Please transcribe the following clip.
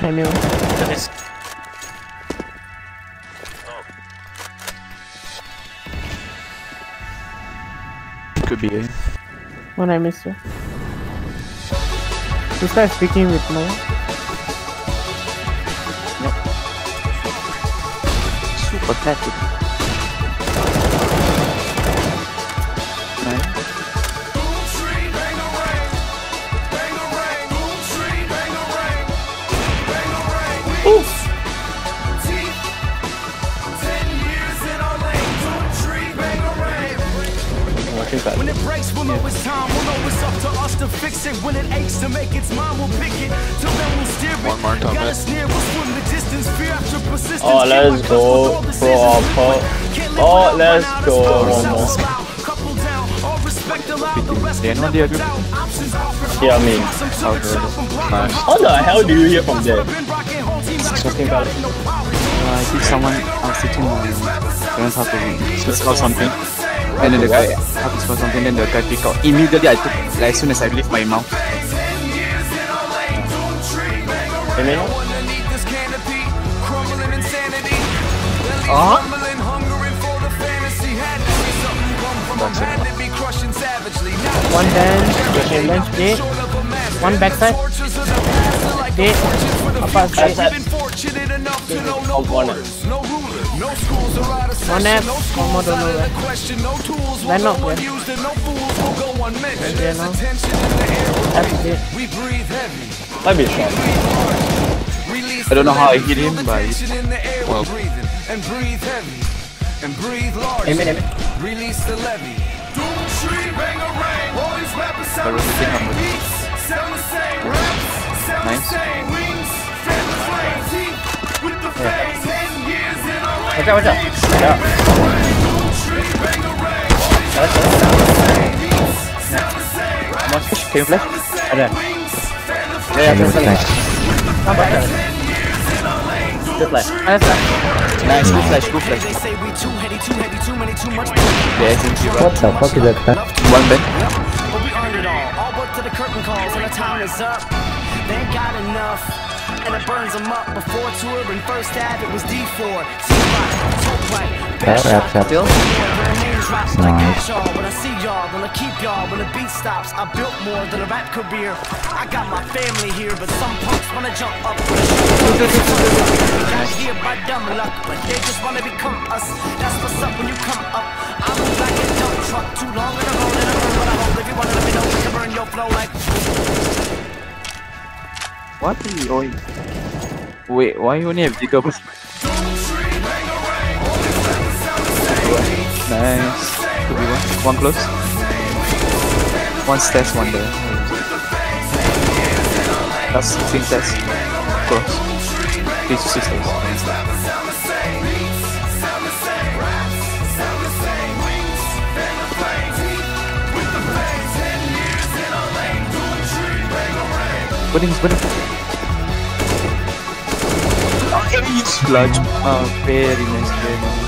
I knew. Could be A. When I missed you. This guy's speaking with no. Super pathetic. When it breaks, we'll know it's time. We'll know it's up to us to fix it. When it aches to make its mine, we'll pick it. Till then, we'll steer it. One more time, Got man. us we'll swim the distance. Fear after persistence. Oh, let's go, with all decisions. bro. Can't Oh, let's go. Let's One more. Couple down. All respect allowed. The rest They can know never they are doubt. Yeah, I mean, how the good. top and block Nice. them. How the hell do you hear from there? Been rocking whole team like a Fucking got bad. Uh, I think someone else teaching my parents how to spell something. And then dekat Aku cakap something Then the guy pick out Immediately I took Like as soon as I leave my mouth Oh. One hand, okay, lunch gate. One backside. Gate. Apa pass gate. Oh, one. One session, app, no one schools more don't out know of the no tools will Line up, go yeah. unused and no fools will go unmentioned. Yeah, There's no. attention in the air. That's it. We breathe heavy. Be short. Release I don't know how I levy, hit him, but in the well. we're and breathe heavy and breathe large. Amen, amen. Release the levy. Doomtree, bang a rain. All these rappers sound the the same. Beats sound the same. Raps sound Nice. the same. Watch out, watch out. Yeah. Doomtree, bang a rain. All these That's rappers it. sound the same. Beats sound the same. Come on, Raps can you flash? sound the same. Ada. Wings fan the Yeah, yeah, flame. flash, flash. Come back, flash. Good flash. Oh, that's that. Nice, good flash, good flash. They say we too heady, too heavy, too many, too much. Yeah, I think you What the fuck is that? Huh? One bend. But we earned it all. All but to the curtain calls, and the time is up. They ain't got enough. And it burns them up. Before tour and first half, it was D4. C-Rock, Toe Right, Best Rap, Shot. Still? Their names drops like Nice. When I see y'all, then I keep y'all. When the beat stops, I built more than a rap career. I got my family here, but some punks wanna jump up. Got here by dumb luck, but they just wanna become us. That's what's up when you come up. I move like a dump truck, too long in a road and I burn what I hold. If you wanna let me know, we can burn your flow like. What are you doing? Wait, why you only have Digger? Nice. Be one. One close. One stairs, one there. That's sixteen stairs. Close. These two stairs. Burning, clutch. Oh, very nice, very nice.